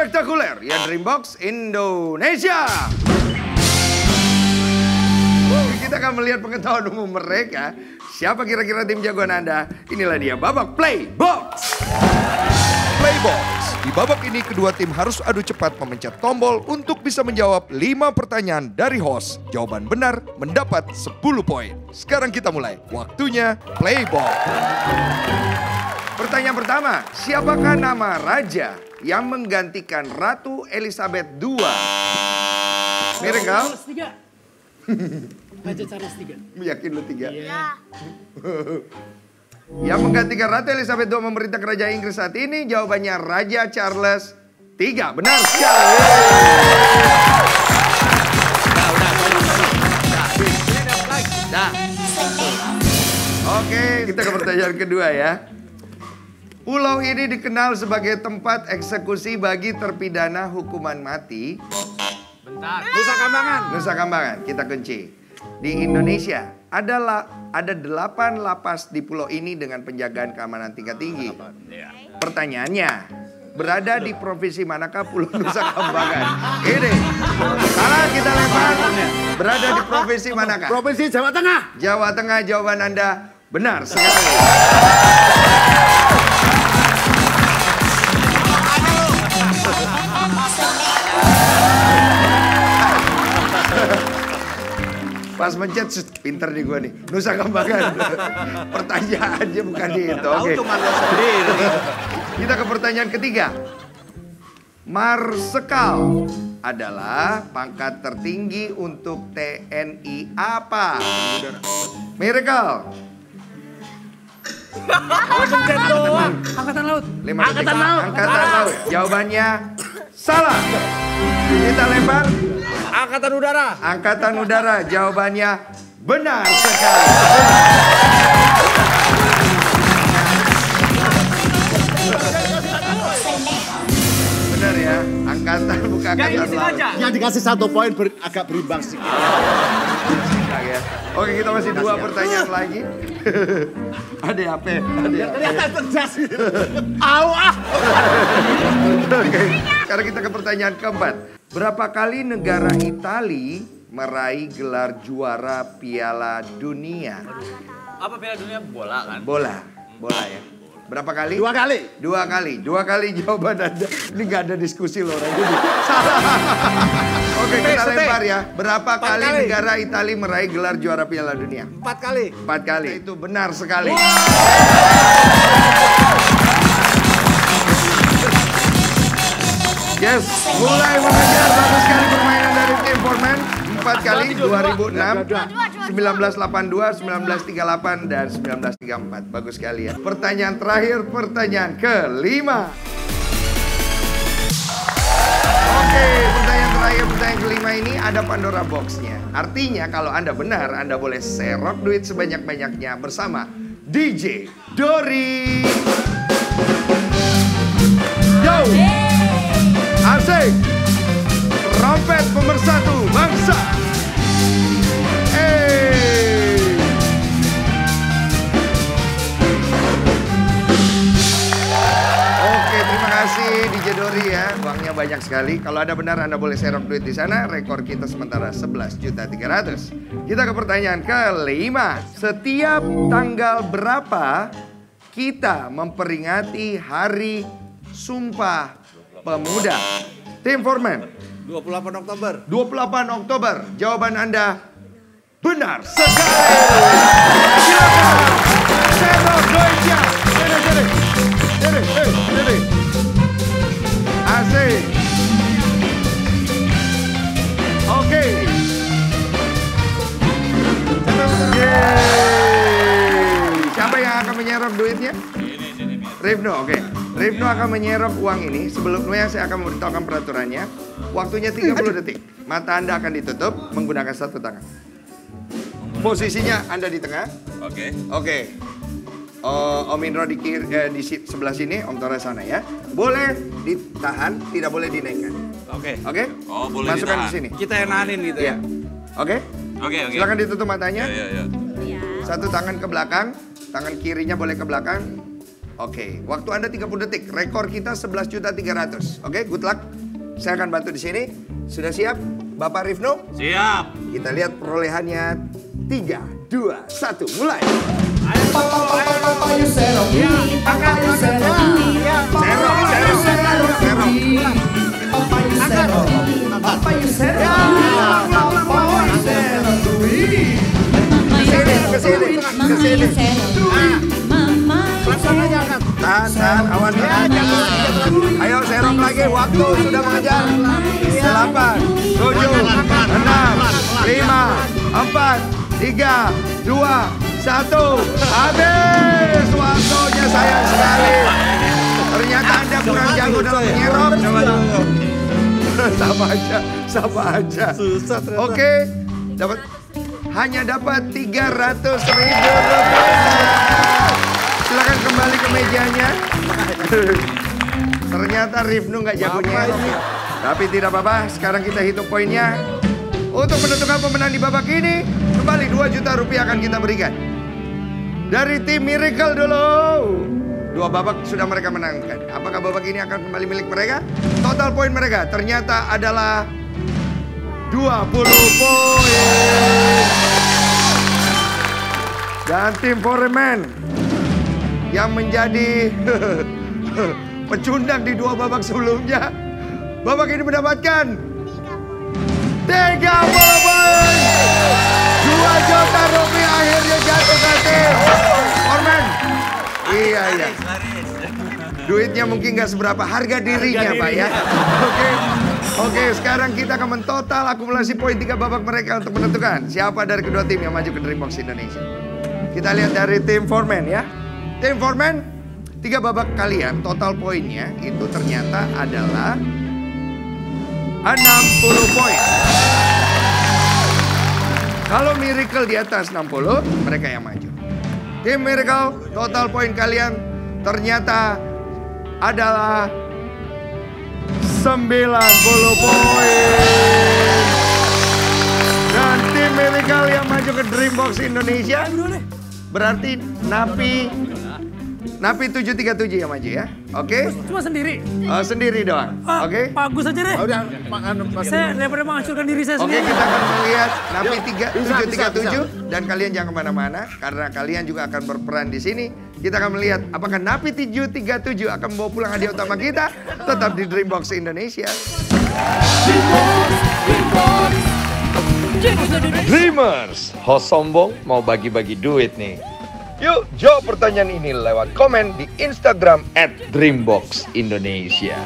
spektakuler ya Dreambox Indonesia. Kita akan melihat pengetahuan umum mereka. Siapa kira-kira tim jagoan Anda? Inilah dia babak Playbox. Playbox. Di babak ini kedua tim harus adu cepat memencet tombol untuk bisa menjawab 5 pertanyaan dari host. Jawaban benar mendapat 10 poin. Sekarang kita mulai. Waktunya Playbox. Pertanyaan pertama, siapakah nama raja yang menggantikan Ratu Elizabeth II? Miracle? Charles tiga. Raja Charles tiga. Yakin lu tiga? Iya. Yang menggantikan Ratu Elizabeth II memerintah kerajaan Inggris saat ini jawabannya Raja Charles III. Benar sekali. Oke, kita ke pertanyaan kedua ya. Pulau ini dikenal sebagai tempat eksekusi bagi terpidana hukuman mati Bentar. Nusa Kambangan. Nusa Kambangan, kita kunci. Di Indonesia ada la- ada delapan lapas di pulau ini dengan penjagaan keamanan tingkat tinggi. Pertanyaannya, berada di provinsi manakah Pulau Nusa Kambangan? Ini salah kita lempar. Berada di provinsi manakah? Provinsi Jawa Tengah. Jawa Tengah jawaban Anda benar sekali. Pas mencet, pinter nih gue nih. Nusa Kambangan. Pertanyaannya bukan itu. Oke. Kita ke pertanyaan ketiga. Marsekal adalah pangkat tertinggi untuk TNI apa? Miracle. Angkatan laut. Lima Angkatan. Laut. Angkatan Laut. Jawabannya salah. Kita lempar. Angkatan Udara. Angkatan Udara. Jawabannya benar sekali. Benar ya. Angkatan bukan angkatan laut. Yang dikasih satu poin ber- agak berimbang sih. Ya. Oke kita masih dua pertanyaan lagi. Ada apa? Ada apa? Ternyata cerdas. Au ah. Oke. Sekarang kita ke pertanyaan keempat. Berapa kali negara Itali meraih gelar juara Piala Dunia? Apa Piala Dunia bola kan? Bola, bola ya. Berapa kali? Dua kali. Dua kali. Dua kali jawaban Anda. Ini nggak ada diskusi loh orang ini. Salah. Oke kita Sete. lempar ya. Berapa Empat kali, kali. negara Itali meraih gelar juara Piala Dunia? Empat kali. Empat kali. Itu benar sekali. Yes, mulai mengejar bagus sekali permainan dari tim Foreman. Empat kali 2006, 1982, 1938 dan 1934. Bagus sekali ya. Pertanyaan terakhir, pertanyaan kelima. Oke, pertanyaan terakhir, pertanyaan kelima ini ada Pandora Box-nya. Artinya kalau Anda benar, Anda boleh serok duit sebanyak-banyaknya bersama DJ Dori. Trompet pemersatu bangsa! Hey! Oke, terima kasih DJ Dori ya. Uangnya banyak sekali. Kalau ada benar Anda boleh serok duit di sana. Rekor kita sementara 11 juta 300. Kita ke pertanyaan kelima. Setiap tanggal berapa kita memperingati Hari Sumpah Pemuda? Tim Foreman, 28 Oktober. 28 Oktober. Jawaban Anda benar sekali. Eh. Oke. Yeay. Siapa yang akan menyerok duitnya? Rifno, oke. Rifno akan menyerok uang ini. Sebelumnya saya akan memberitahukan peraturannya. Waktunya 30 detik. Mata Anda akan ditutup menggunakan satu tangan. Posisinya Anda di tengah. Oke. Oke. Oh, Om Indro di, kiri, eh, di sebelah sini, Om Tora sana ya. Boleh ditahan, tidak boleh dinaikkan. Oke. Oke? Oh, boleh Masukkan ditahan. di sini. Kita yang nahanin gitu Iya. ya. Oke? Oke, oke. Silakan ditutup matanya. Ya, ya, ya. Satu tangan ke belakang, tangan kirinya boleh ke belakang. Oke, waktu Anda 30 detik. Rekor kita 11 juta 300. Oke, good luck. Saya akan bantu di sini. Sudah siap? Bapak Rifno? Siap. Kita lihat perolehannya. 3, 2, 1, mulai. Serok, serok, serok, serok. Ke sini, ke sini, Tahan, tahan, awan tahan. Ayo serok lagi, waktu sudah mengejar. 8, 7, 6, 5, 4, 3, 2, 1. Habis waktunya sayang sekali. Ternyata Anda kurang jago dalam menyerok. sama aja, sama aja. Susah ternyata. Oke, dapat hanya dapat 300 ribu rupiah. Silakan kembali ke mejanya. Ternyata Rifnu nggak jago nyerok. Tapi tidak apa-apa, sekarang kita hitung poinnya. Untuk menentukan pemenang di babak ini, kembali 2 juta rupiah akan kita berikan. Dari tim Miracle dulu. Dua babak sudah mereka menangkan. Apakah babak ini akan kembali milik mereka? Total poin mereka ternyata adalah 20 poin. Dan tim Foreman yang menjadi pecundang di dua babak sebelumnya. Babak ini mendapatkan 30 poin. 2 juta rupiah akhirnya jatuh ke tim Foreman. Iya, iya. Duitnya mungkin nggak seberapa harga dirinya Pak ya. Oke. Oke, sekarang kita akan mentotal akumulasi poin tiga babak mereka untuk menentukan siapa dari kedua tim yang maju ke Dreambox Indonesia. Kita lihat dari tim Foreman ya. Tim Foreman, tiga babak kalian total poinnya itu ternyata adalah 60 poin. Kalau Miracle di atas 60, mereka yang maju. Tim Miracle, total poin kalian ternyata adalah 90 poin. Dan tim Miracle yang maju ke Dreambox Indonesia berarti Napi Napi 737 yang maju ya. Oke? Cuma sendiri. Oh, sendiri doang. Ah, Oke? Pak Agus aja deh. Oh, udah makan makan. Saya daripada menghancurkan diri saya Oke, sendiri. kita akan melihat Napi Yuk, 3, bisa, 737 dan kalian jangan ke mana-mana karena kalian juga akan berperan di sini. Kita akan melihat apakah Napi 737 akan membawa pulang hadiah utama kita tetap di Dreambox Indonesia. Dreamers, host sombong mau bagi-bagi duit nih. Yuk jawab pertanyaan ini lewat komen di Instagram at Dreambox Indonesia.